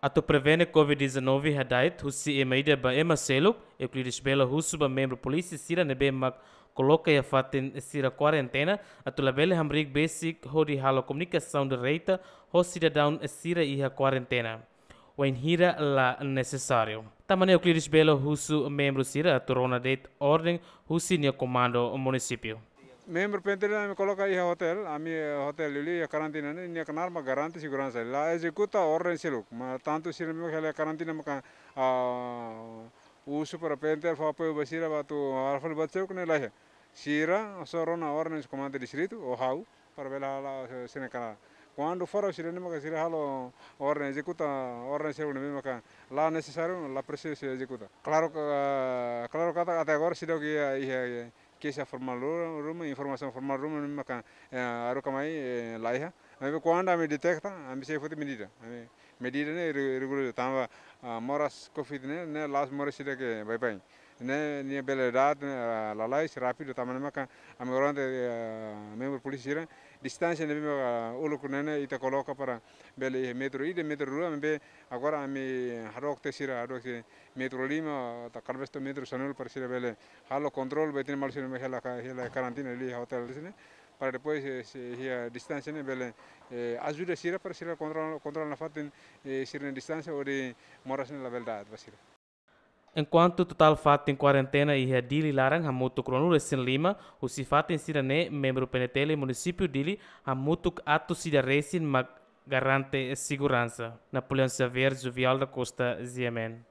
Atau prevene COVID-19 hadait husi e maida ba ema seluk, Euclides Bela husu ba membro polisi sira nebe mak coloca ia fatin sira quarentena, atu labele hamrig basic hodi halo comunicação de reita, ho cidadão sira iha quarentena. O hira la necessário. Tamane Euclides Bela husu membro sira atu rona ordem husi nia comando município. Membro pentele me coloca aí hotel, a minha hotel ali a quarentena né, nem canar uma garante segurança. Lá executa ordem selo, mas tanto se me aquela quarentena maka a uso para pentele fa apoio basira batu arfal bateu que lá é. Sira sorona ordem comando distrito o hau para vela lá senecana. Quando for sira nem maka sira halo ordem executa ordem selo nem maka lá necessário lá precisa executa. Claro claro kata até agora sira que aí kesa formal rumah informasi formal rumah maka aru kamai laiha ame kuanda ame detecta ame se foto medida. Ame medida ne regular tamba moras covid ne ne last moras sida ke bye bye ne ne bele rat lalai rapido tamane maka ame orante member polisi sira distância ne bima ulu kunene ita coloca para bele metro ide metro rua me agora ame harok te sira harok se metro lima ta carvesto metro sanul para sira bele halo control betin mal sira me hela hela karantina li hotel sine para depois se hia distância ne bele ajuda sira para sira control control na fatin sira distância ori moras ne la verdade basira Enquanto total fato em quarentena e a dili larang hamutuk kronul resin lima, o si em sirane membro penetele município dili hamutuk ato sida resin mag garante segurança. Napoleão Xavier, Juvial da Costa, Ziemen.